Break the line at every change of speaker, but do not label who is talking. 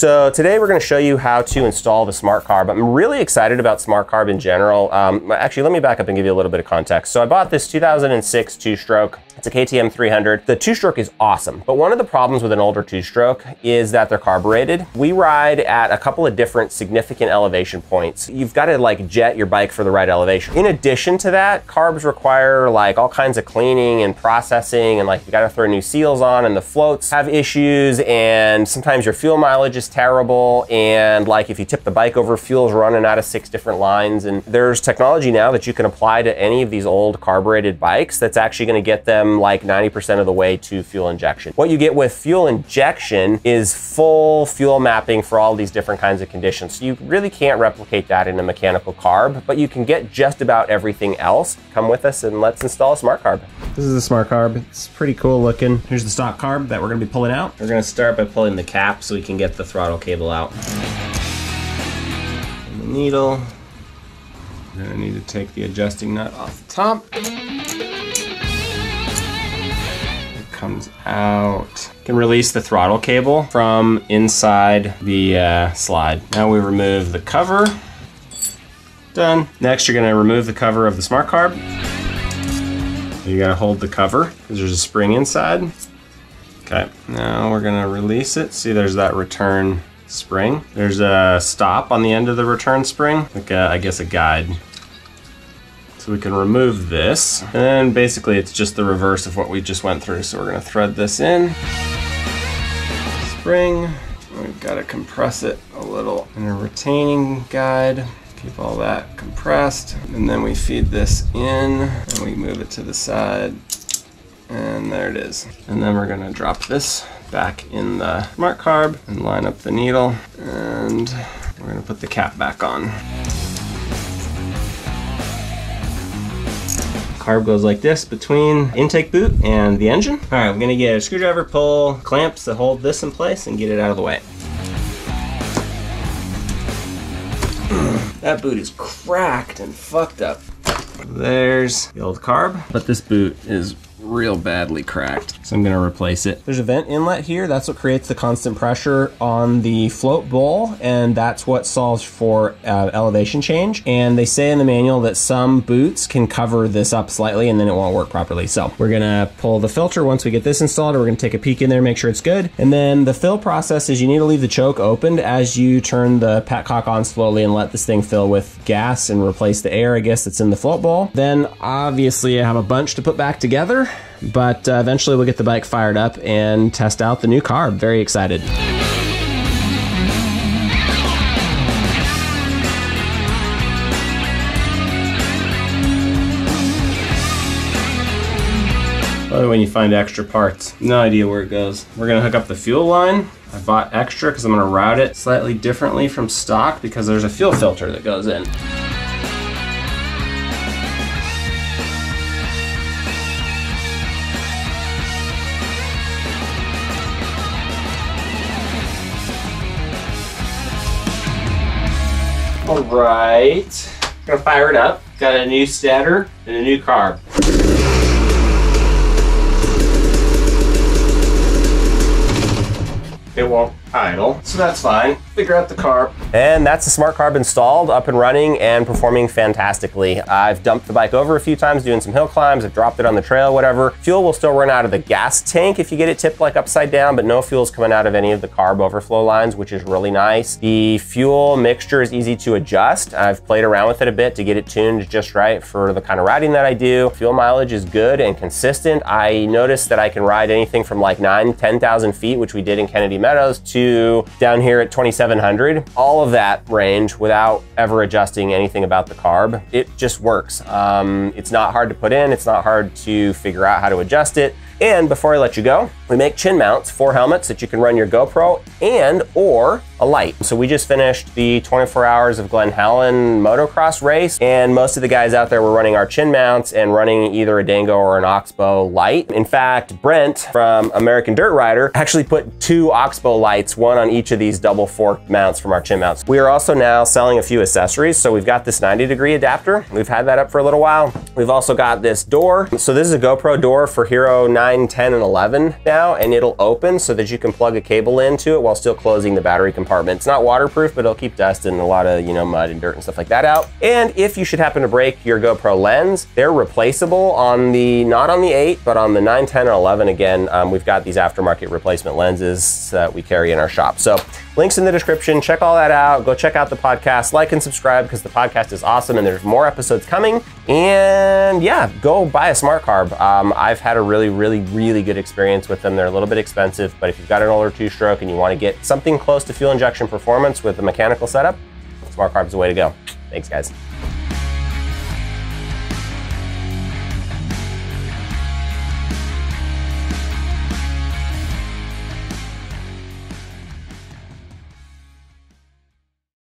So today we're gonna show you how to install the Smart Carb. I'm really excited about Smart Carb in general. Um, actually, let me back up and give you a little bit of context. So I bought this 2006 two-stroke it's a KTM 300. The two-stroke is awesome, but one of the problems with an older two-stroke is that they're carbureted. We ride at a couple of different significant elevation points. You've got to like jet your bike for the right elevation. In addition to that, carbs require like all kinds of cleaning and processing and like you got to throw new seals on and the floats have issues and sometimes your fuel mileage is terrible and like if you tip the bike over, fuel's running out of six different lines and there's technology now that you can apply to any of these old carbureted bikes that's actually going to get them like 90% of the way to fuel injection. What you get with fuel injection is full fuel mapping for all these different kinds of conditions. So you really can't replicate that in a mechanical carb, but you can get just about everything else. Come with us and let's install a smart carb. This is a smart carb. It's pretty cool looking. Here's the stock carb that we're gonna be pulling out. We're gonna start by pulling the cap so we can get the throttle cable out. And the needle. We're gonna need to take the adjusting nut off the top comes out. You can release the throttle cable from inside the uh, slide. Now we remove the cover. Done. Next, you're gonna remove the cover of the smart carb. You gotta hold the cover because there's a spring inside. Okay, now we're gonna release it. See, there's that return spring. There's a stop on the end of the return spring, like a, I guess a guide. So we can remove this. And basically it's just the reverse of what we just went through. So we're gonna thread this in. Spring. We've gotta compress it a little in a retaining guide. Keep all that compressed. And then we feed this in and we move it to the side. And there it is. And then we're gonna drop this back in the smart carb and line up the needle. And we're gonna put the cap back on. Carb goes like this between intake boot and the engine. All right, I'm gonna get a screwdriver, pull clamps that hold this in place and get it out of the way. that boot is cracked and fucked up. There's the old carb, but this boot is real badly cracked. So I'm gonna replace it. There's a vent inlet here. That's what creates the constant pressure on the float bowl, and that's what solves for uh, elevation change. And they say in the manual that some boots can cover this up slightly and then it won't work properly. So we're gonna pull the filter once we get this installed, we're gonna take a peek in there, make sure it's good. And then the fill process is you need to leave the choke opened as you turn the petcock on slowly and let this thing fill with gas and replace the air, I guess, that's in the float bowl. Then obviously I have a bunch to put back together but uh, eventually we'll get the bike fired up and test out the new carb. Very excited. when you find extra parts. No idea where it goes. We're gonna hook up the fuel line. I bought extra because I'm gonna route it slightly differently from stock because there's a fuel filter that goes in. All right, gonna fire it up. Got a new stator and a new carb. It won't idle, so that's fine. Figure out the carb. And that's the smart carb installed, up and running, and performing fantastically. I've dumped the bike over a few times doing some hill climbs, I've dropped it on the trail, whatever. Fuel will still run out of the gas tank if you get it tipped like upside down, but no fuel's coming out of any of the carb overflow lines, which is really nice. The fuel mixture is easy to adjust. I've played around with it a bit to get it tuned just right for the kind of riding that I do. Fuel mileage is good and consistent. I noticed that I can ride anything from like nine, 10,000 feet, which we did in Kennedy Meadows, to to down here at 2700, all of that range without ever adjusting anything about the carb. It just works. Um, it's not hard to put in. It's not hard to figure out how to adjust it. And before I let you go, we make chin mounts for helmets that you can run your GoPro and or a light. So we just finished the 24 hours of Glen Helen motocross race and most of the guys out there were running our chin mounts and running either a Dango or an Oxbow light. In fact, Brent from American Dirt Rider actually put two Oxbow lights, one on each of these double forked mounts from our chin mounts. We are also now selling a few accessories. So we've got this 90 degree adapter. We've had that up for a little while. We've also got this door. So this is a GoPro door for Hero 9 9, 10, and 11 now, and it'll open so that you can plug a cable into it while still closing the battery compartment. It's not waterproof, but it'll keep dust and a lot of, you know, mud and dirt and stuff like that out. And if you should happen to break your GoPro lens, they're replaceable on the, not on the 8, but on the 9, 10, or 11. Again, um, we've got these aftermarket replacement lenses that we carry in our shop. So links in the description. Check all that out. Go check out the podcast. Like and subscribe because the podcast is awesome and there's more episodes coming. And yeah, go buy a smart carb. Um, I've had a really, really, really good experience with them. They're a little bit expensive, but if you've got an older two stroke and you want to get something close to fuel injection performance with a mechanical setup, smart carb is the way to go. Thanks, guys.